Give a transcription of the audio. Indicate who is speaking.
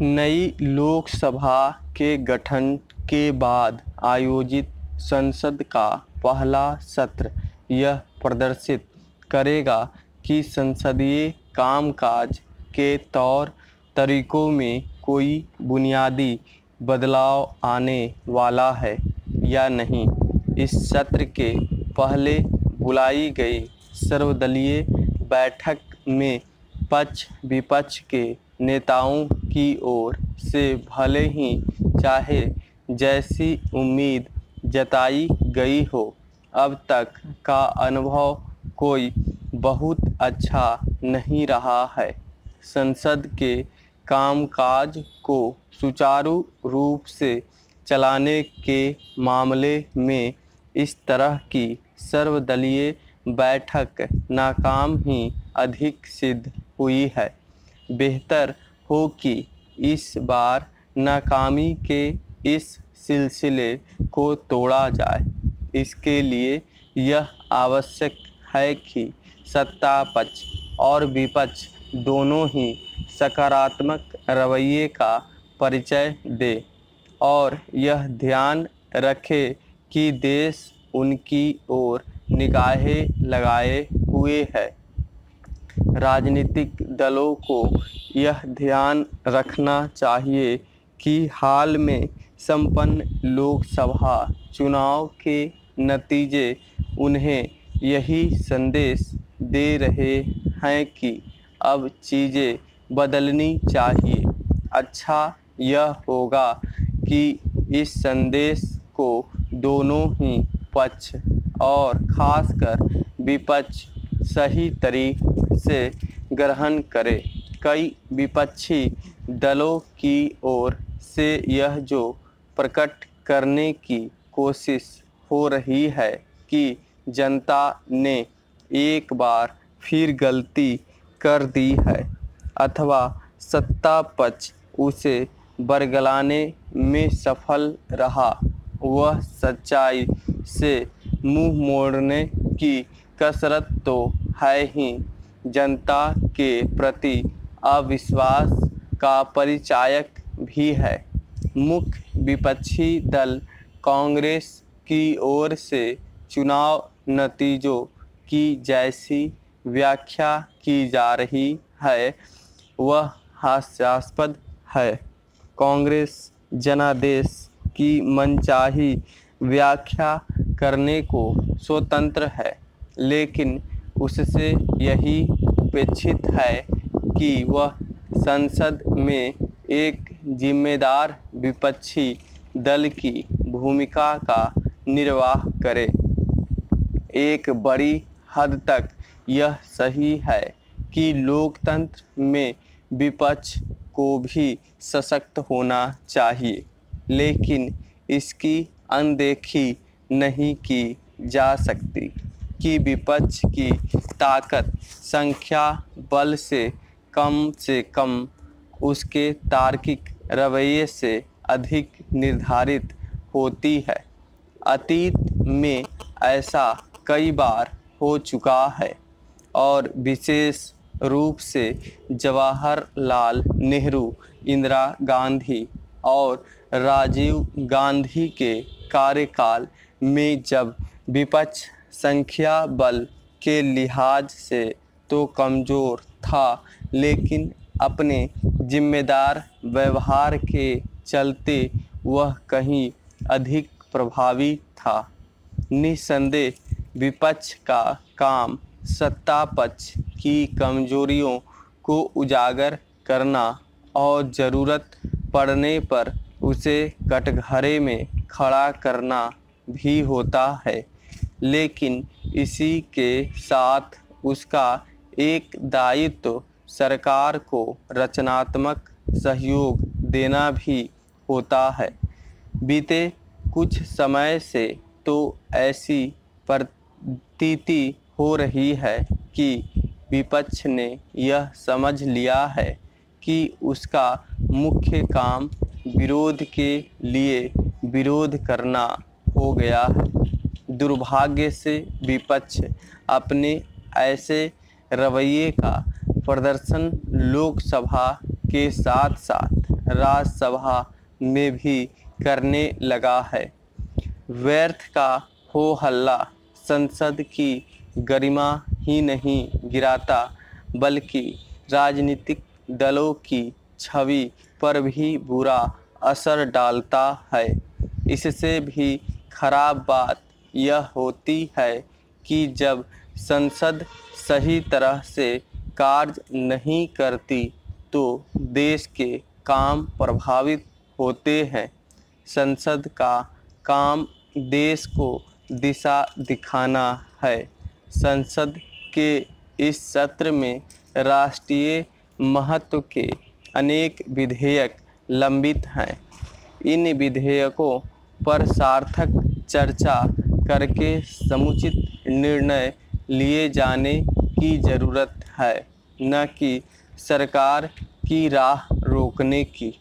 Speaker 1: नई लोकसभा के गठन के बाद आयोजित संसद का पहला सत्र यह प्रदर्शित करेगा कि संसदीय कामकाज के तौर तरीकों में कोई बुनियादी बदलाव आने वाला है या नहीं। इस सत्र के पहले बुलाई गई सर्वदलीय बैठक में पक्ष विपक्ष के नेताओं की ओर से भले ही चाहे जैसी उम्मीद जताई गई हो, अब तक का अनुभव कोई बहुत अच्छा नहीं रहा है। संसद के कामकाज को सुचारू रूप से चलाने के मामले में इस तरह की सर्वदलीय बैठक नाकाम ही अधिक सिद्ध हुई है। बेहतर हो कि इस बार नाकामी के इस सिलसिले को तोड़ा जाए। इसके लिए यह आवश्यक है कि सत्ता पक्ष और विपक्ष दोनों ही सकारात्मक रवैये का परिचय दे और यह ध्यान रखे कि देश उनकी ओर निगाहें लगाए हुए है। राजनीतिक दलों को यह ध्यान रखना चाहिए कि हाल में संपन्न लोकसभा चुनाव के नतीजे उन्हें यही संदेश दे रहे हैं कि अब चीज़ें बदलनी चाहिए। अच्छा यह होगा कि इस संदेश को दोनों ही पक्ष और खासकर विपक्ष सही तरीके से ग्रहण करे। कई विपक्षी दलों की ओर से यह जो प्रकट करने की कोशिश हो रही है कि जनता ने एक बार फिर गलती कर दी है अथवा सत्ता पक्ष उसे बरगलाने में सफल रहा, वह सच्चाई से मुँह मोड़ने की कसरत तो है ही। जनता के प्रति अविश्वास का परिचायक भी है। मुख्य विपक्षी दल कांग्रेस की ओर से चुनाव नतीजों की जैसी व्याख्या की जा रही है, वह हास्यास्पद है। कांग्रेस जनादेश की मनचाही व्याख्या करने को स्वतंत्र है। लेकिन उससे यही अपेक्षित है कि वह संसद में एक जिम्मेदार विपक्षी दल की भूमिका का निर्वाह करे। एक बड़ी हद तक यह सही है कि लोकतंत्र में विपक्ष को भी सशक्त होना चाहिए, लेकिन इसकी अनदेखी नहीं की जा सकती। कि विपक्ष की ताकत संख्या बल से कम से कम, उसके तार्किक रवैये से अधिक निर्धारित होती है। अतीत में ऐसा कई बार हो चुका है और विशेष रूप से जवाहरलाल नेहरू, इंदिरा गांधी और राजीव गांधी के कार्यकाल में जब विपक्ष संख्या बल के लिहाज से तो कमज़ोर था, लेकिन अपने जिम्मेदार व्यवहार के चलते वह कहीं अधिक प्रभावी था। निसंदेह विपक्ष का काम सत्ता पक्ष की कमजोरियों को उजागर करना और ज़रूरत पड़ने पर उसे कटघरे में खड़ा करना भी होता है। लेकिन इसी के साथ उसका एक दायित्व सरकार को रचनात्मक सहयोग देना भी होता है। बीते कुछ समय से तो ऐसी प्रतीति हो रही है कि विपक्ष ने यह समझ लिया है कि उसका मुख्य काम विरोध के लिए विरोध करना हो गया है। दुर्भाग्य से विपक्ष अपने ऐसे रवैये का प्रदर्शन लोकसभा के साथ साथ राज्यसभा में भी करने लगा है। व्यर्थ का हो हल्ला संसद की गरिमा ही नहीं गिराता, बल्कि राजनीतिक दलों की छवि पर भी बुरा असर डालता है। इससे भी खराब बात यह होती है कि जब संसद सही तरह से कार्य नहीं करती तो देश के काम प्रभावित होते हैं। संसद का काम देश को दिशा दिखाना है। संसद के इस सत्र में राष्ट्रीय महत्व के अनेक विधेयक लंबित हैं। इन विधेयकों पर सार्थक चर्चा करके समुचित निर्णय लिए जाने की ज़रूरत है, न कि सरकार की राह रोकने की।